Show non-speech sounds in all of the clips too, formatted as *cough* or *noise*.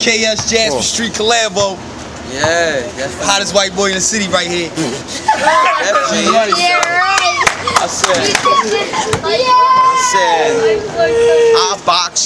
KS Jazz oh. from Street Collabo. Yeah, that's Hottest white boy in the city right here. *laughs* definitely. Yeah, right. I said, Yeah.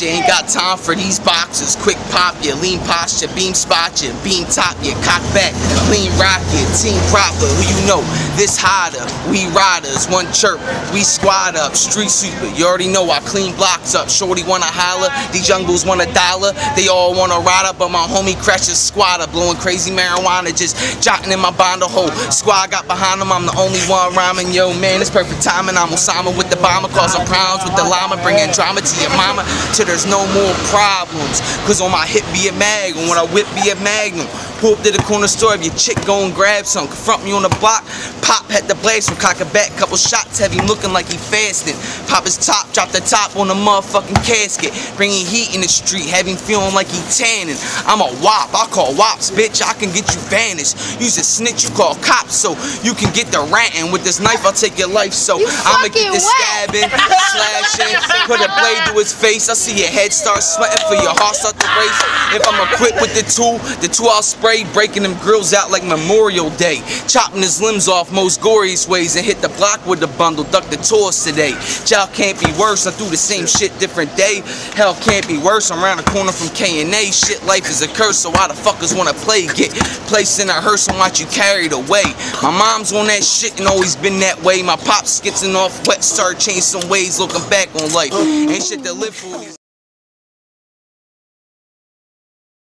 Ain't got time for these boxes. Quick pop you, lean posture, beam spot you, beam top you, cock back, lean rock you, team proper. Who you know? This hotter, we riders, one chirp, we squad up, street sweeper. You already know I clean blocks up. Shorty wanna holler, these young bulls want a dollar. They all wanna ride up, but my homie crashes squatter, blowing crazy marijuana, just jotting in my bonder hole. Squad got behind him, I'm the only one rhyming. Yo, man, it's perfect timing. I'm Osama with the bomber, causing problems with the llama, bringing drama to your mama till there's no more problems. Cause on my hip be a mag, and when I whip be a magnum. Pull up to the corner store, if your chick go and grab some, confront me on the block. Pop had the blast from cock a back, couple shots, have him looking like he fasting. Pop his top, drop the top on the motherfucking casket. Bringing heat in the street, have him feeling like he tanning. I'm a wop, I call wops, bitch, I can get you vanished. Use a snitch, you call cops, so you can get the ranting. With this knife, I'll take your life, so You I'ma get this stabbing, slashing, put a blade through his face. I see your head start sweating for your heart start to race. If I'm equipped with the tool, the tool I'll spray, breaking them grills out like Memorial Day. Chopping his limbs off most goriest ways and hit the block with the bundle. Duck the tours today. Child can't be worse. I do the same shit different day. Hell can't be worse. I'm around the corner from K and A. Shit, life is a curse. So why the fuckers wanna play? Get placed in a hearse and watch you carried away. My mom's on that shit and always been that way. My pop's skitzing off wet, start changing some ways. Looking back on life, ain't shit to live for.